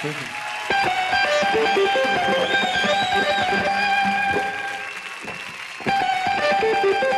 Thank you.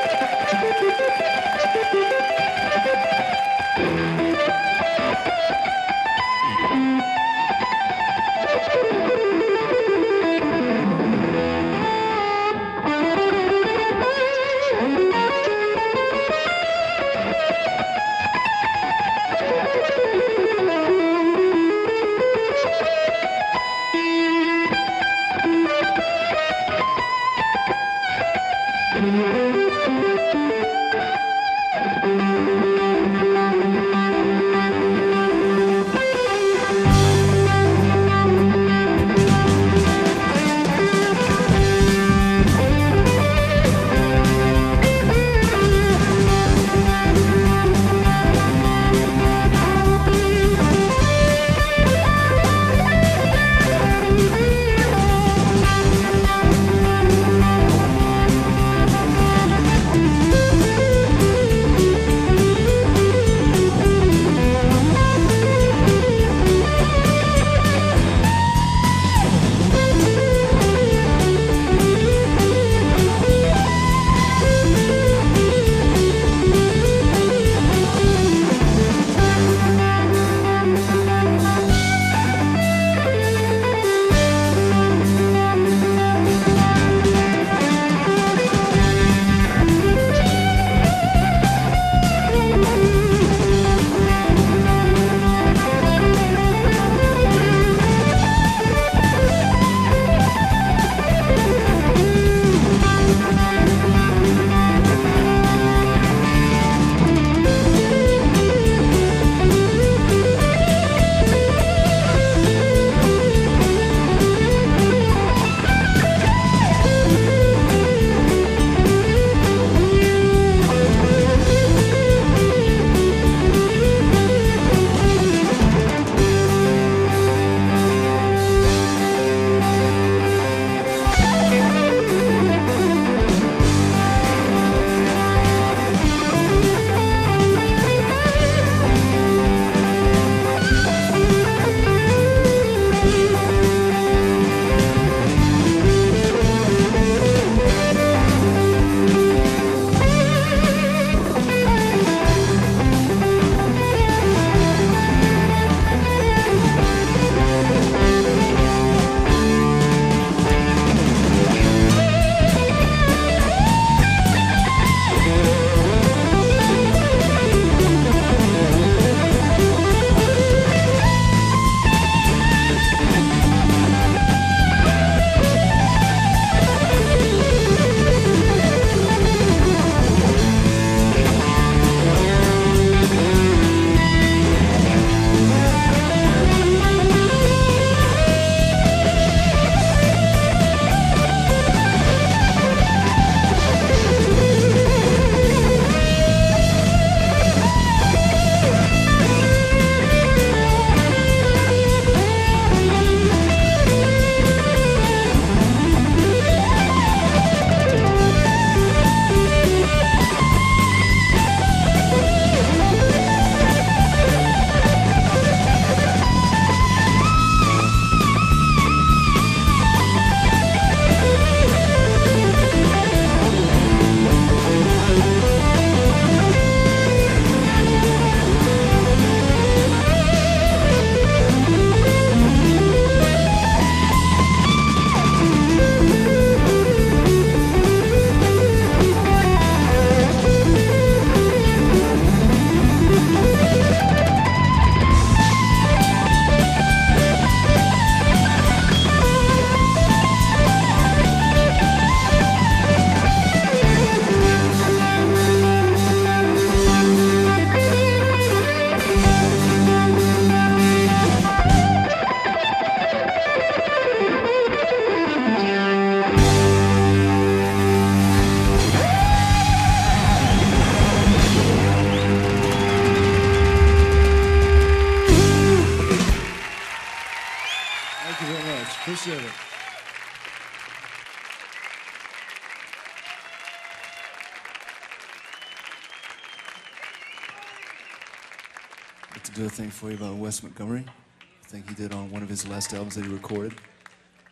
I'd to do a thing for you about Wes Montgomery. I think he did on one of his last albums that he recorded.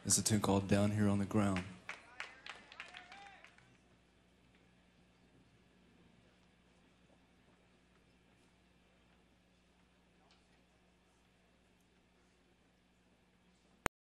It's a tune called Down Here on the Ground.